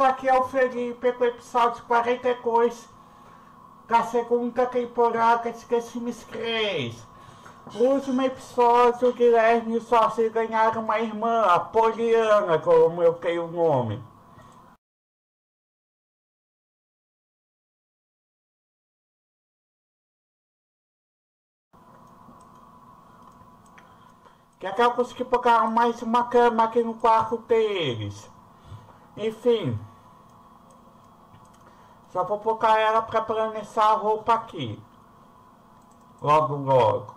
isso aqui é o Felipe com o episódio 42 da segunda temporada de The Sims 3. No último episódio, o Guilherme e o Sócio ganharam uma irmã, a Poliana, como eu tenho o nome. Que até eu consegui pegar mais uma cama aqui no quarto deles. Enfim. Só vou colocar ela pra planejar a roupa aqui. Logo, logo.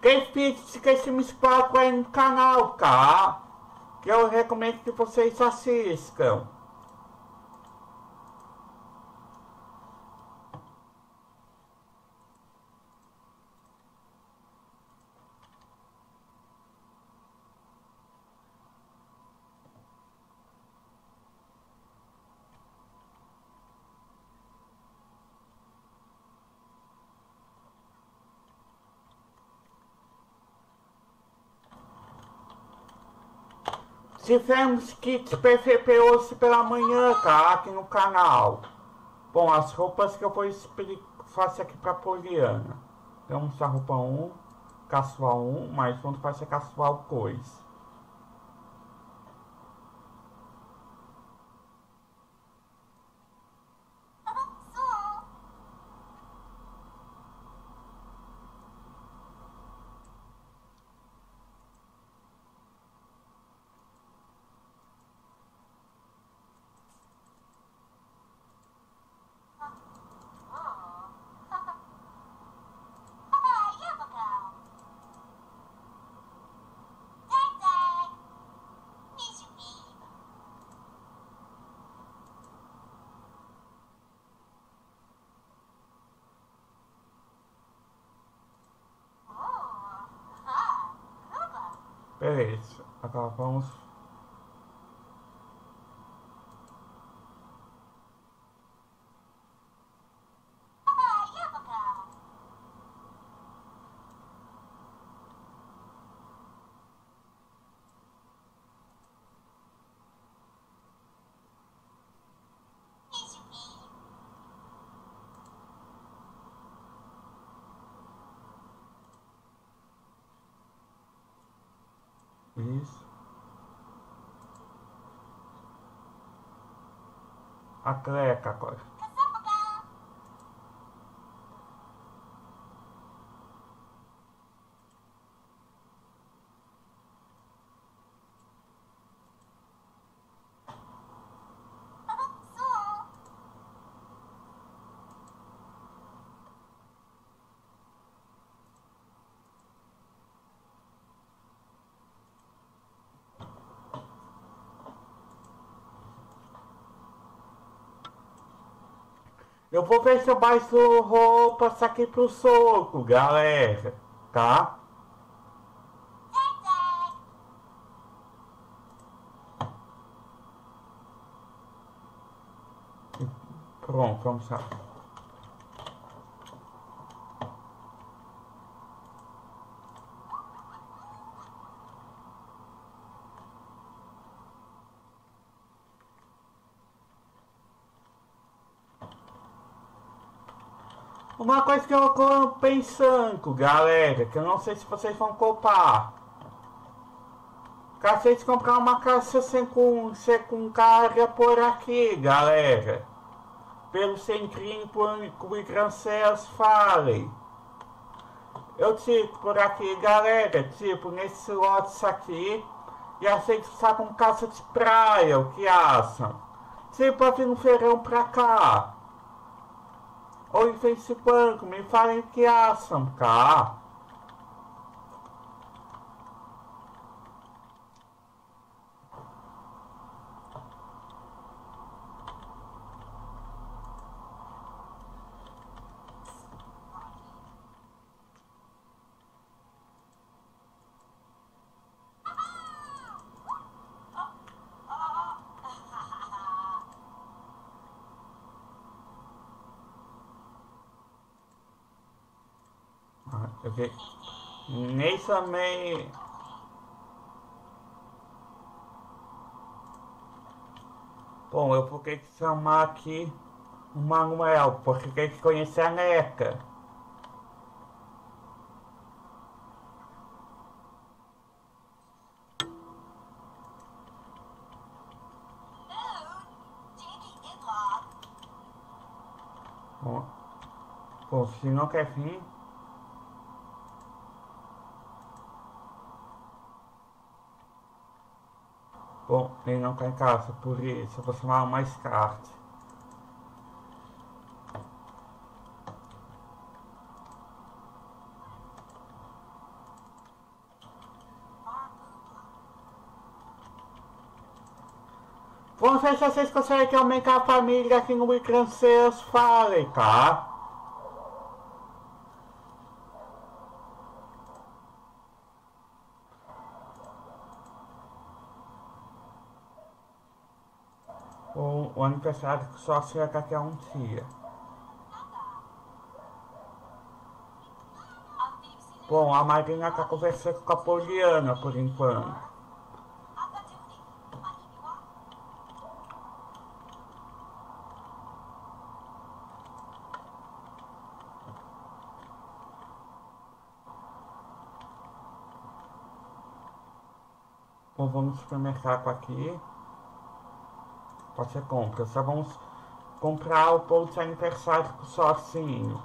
Quem que esse explica aí no canal, tá? Que eu recomendo que vocês assistam. Tivemos kits PVP hoje pela manhã, tá? Aqui no canal. Bom, as roupas que eu vou fazer aqui pra Poliana. Temos a roupa 1, casual 1, mas vamos fazer casual 2. Beleza, agora vamos Isso. A Eu vou ver se eu baixo roupas aqui pro soco, galera. Tá? Pronto, vamos lá. Uma coisa que eu tô pensando, galera, que eu não sei se vocês vão comprar. Cacete comprar uma caixa secundária por aqui, galera. Pelo centrinho com o Grancelas Falei. Eu tipo por aqui, galera, tipo nesse lote aqui. E aceito estar com caça de praia, o que acham? Tipo, vir no feirão pra cá. Oi, Facebook, me falem o que acham, tá? Porque nem também. Bom, eu fiquei ter que chamar aqui o Manuel, porque tem que conhecer é a Neca. Bom, se não quer vir. Bom, ele não quer em casa, por isso eu vou chamar mais tarde. Vamos ver se vocês conseguem aumentar a família aqui no Micranceiros Falei, tá? O, o aniversário só chega daqui a um dia. Bom, a Marina tá conversando com a Poliana por enquanto. Bom, vamos no supermercado aqui. Pode ser compra. Só vamos comprar o pão de aniversário sozinho.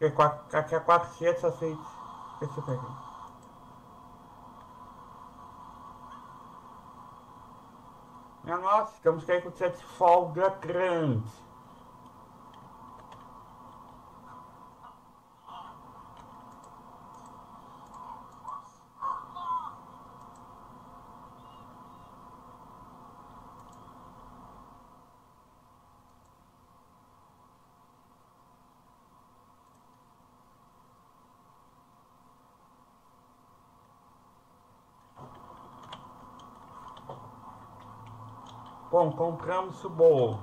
Que aqui é 400 aceites. Deixa eu pegar. Minha nossa, estamos aí com de folga grande. Bom, compramos o bolo.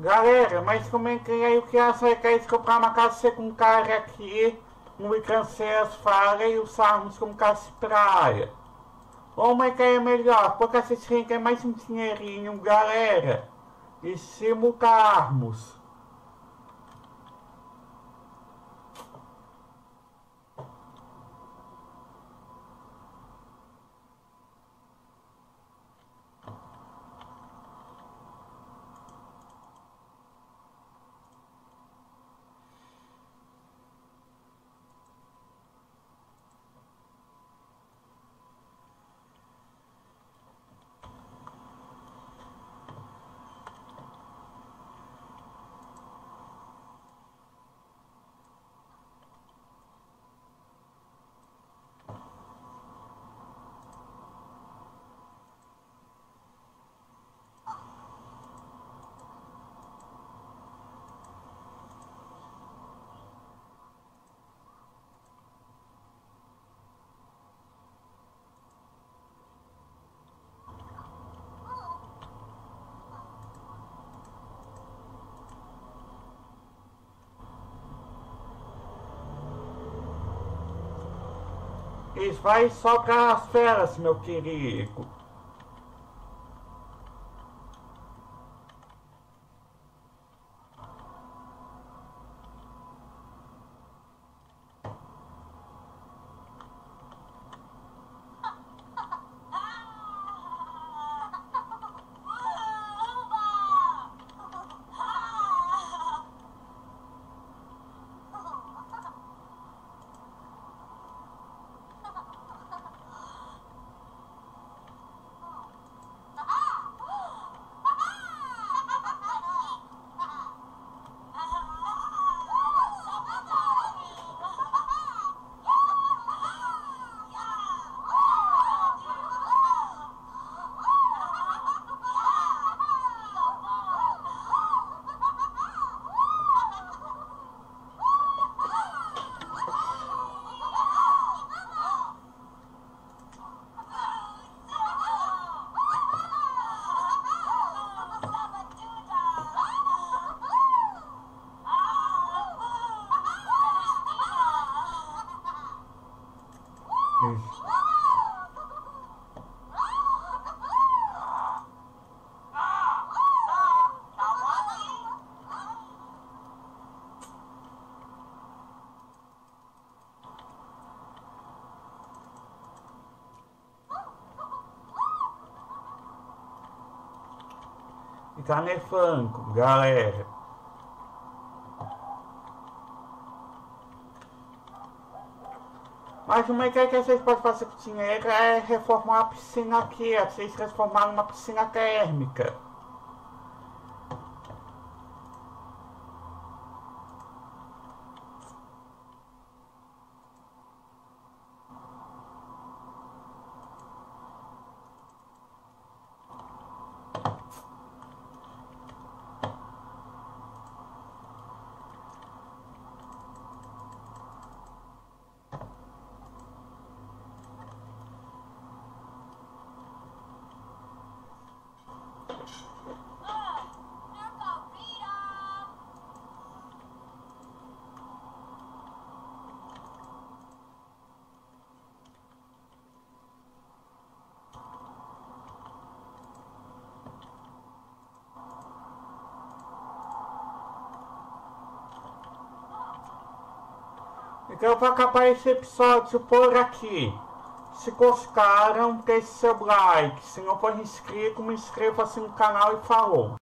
Galera, mas como é que aí o que acha que é comprar uma casa com cara aqui no Icanceiras Fala e usarmos como casa de praia? Ou uma ideia melhor, porque vocês querem mais um dinheirinho, galera, e se mudarmos Isso vai só para as feras, meu querido. Tá nevando, galera. Mas uma ideia que vocês podem fazer com dinheiro é reformar a piscina aqui, é vocês transformar numa piscina térmica. Então vou acabar esse episódio por aqui. Se gostaram, deixe seu like. Se não for inscrito, me inscreva-se no canal e falou.